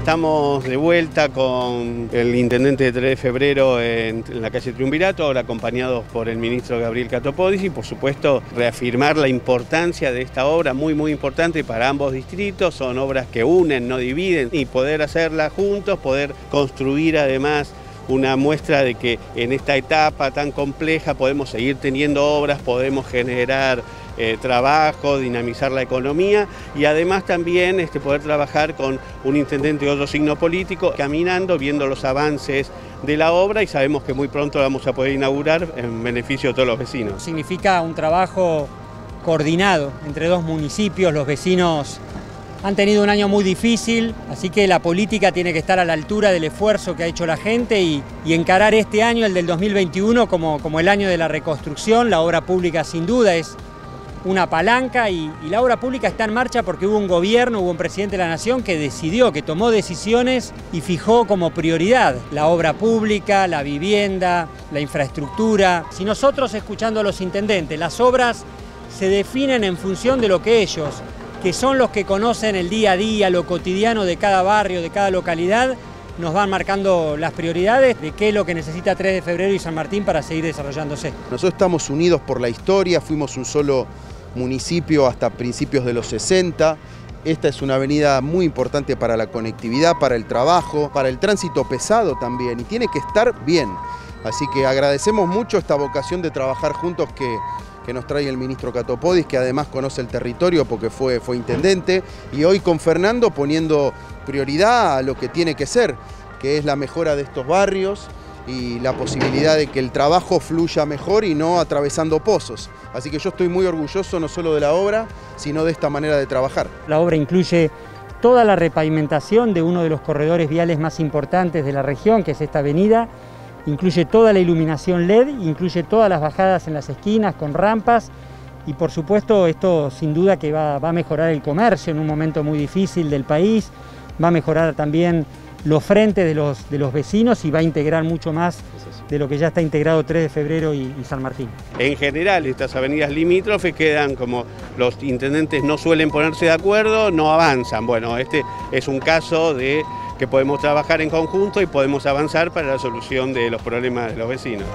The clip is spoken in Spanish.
Estamos de vuelta con el intendente de 3 de febrero en, la calle Triunvirato, ahora acompañados por el ministro Gabriel Catopodis y por supuesto reafirmar la importancia de esta obra, muy muy importante para ambos distritos, son obras que unen, no dividen y poder hacerlas juntos, poder construir además una muestra de que en esta etapa tan compleja podemos seguir teniendo obras, podemos generar eh, trabajo, dinamizar la economía y además también este, poder trabajar con un intendente de otro signo político, caminando, viendo los avances de la obra y sabemos que muy pronto la vamos a poder inaugurar en beneficio de todos los vecinos. Significa un trabajo coordinado entre dos municipios, los vecinos han tenido un año muy difícil, así que la política tiene que estar a la altura del esfuerzo que ha hecho la gente y, encarar este año, el del 2021, como, como el año de la reconstrucción. La obra pública sin duda es una palanca y, la obra pública está en marcha porque hubo un gobierno, hubo un presidente de la nación que decidió, que tomó decisiones y fijó como prioridad la obra pública, la vivienda, la infraestructura. Si nosotros escuchando a los intendentes, las obras se definen en función de lo que ellos, que son los que conocen el día a día, lo cotidiano de cada barrio, de cada localidad, nos van marcando las prioridades de qué es lo que necesita 3 de febrero y San Martín para seguir desarrollándose. Nosotros estamos unidos por la historia, fuimos un solo municipio hasta principios de los 60. Esta es una avenida muy importante para la conectividad, para el trabajo, para el tránsito pesado también y tiene que estar bien. Así que agradecemos mucho esta vocación de trabajar juntos que, nos trae el ministro Catopodis, que además conoce el territorio porque fue, fue intendente, y hoy con Fernando poniendo prioridad a lo que tiene que ser, que es la mejora de estos barrios, y la posibilidad de que el trabajo fluya mejor y no atravesando pozos. Así que yo estoy muy orgulloso no solo de la obra, sino de esta manera de trabajar. La obra incluye toda la repavimentación de uno de los corredores viales más importantes de la región, que es esta avenida, incluye toda la iluminación LED, incluye todas las bajadas en las esquinas con rampas y por supuesto esto sin duda que va, va a mejorar el comercio en un momento muy difícil del país, va a mejorar también los frentes de los, de los vecinos y va a integrar mucho más de lo que ya está integrado 3 de febrero y, y, San Martín. En general, estas avenidas limítrofes quedan como los intendentes no suelen ponerse de acuerdo, no avanzan. Bueno, este es un caso de que podemos trabajar en conjunto y podemos avanzar para la solución de los problemas de los vecinos.